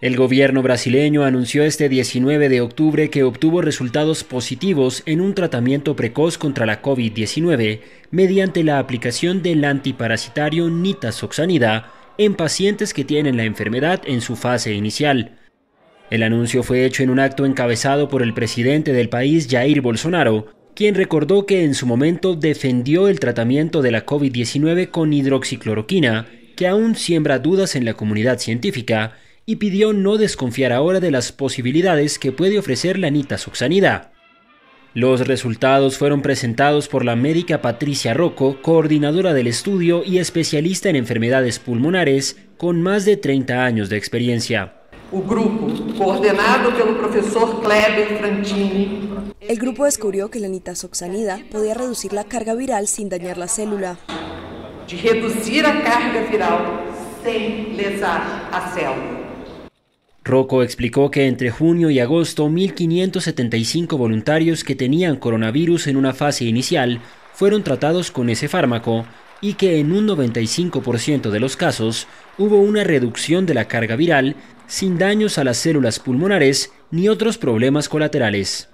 El gobierno brasileño anunció este 19 de octubre que obtuvo resultados positivos en un tratamiento precoz contra la COVID-19 mediante la aplicación del antiparasitario nitazoxanida en pacientes que tienen la enfermedad en su fase inicial. El anuncio fue hecho en un acto encabezado por el presidente del país, Jair Bolsonaro, quien recordó que en su momento defendió el tratamiento de la COVID-19 con hidroxicloroquina, que aún siembra dudas en la comunidad científica, y pidió no desconfiar ahora de las posibilidades que puede ofrecer la nitazoxanida. Los resultados fueron presentados por la médica Patricia Rocco, coordinadora del estudio y especialista en enfermedades pulmonares, con más de 30 años de experiencia. El grupo, coordinado pelo profesor Kleber Frantini. El grupo descubrió que la nitazoxanida podía reducir la carga viral sin dañar la célula. De reducir la carga viral sin lesar a célula. Rocco explicó que entre junio y agosto 1.575 voluntarios que tenían coronavirus en una fase inicial fueron tratados con ese fármaco y que en un 95% de los casos hubo una reducción de la carga viral sin daños a las células pulmonares ni otros problemas colaterales.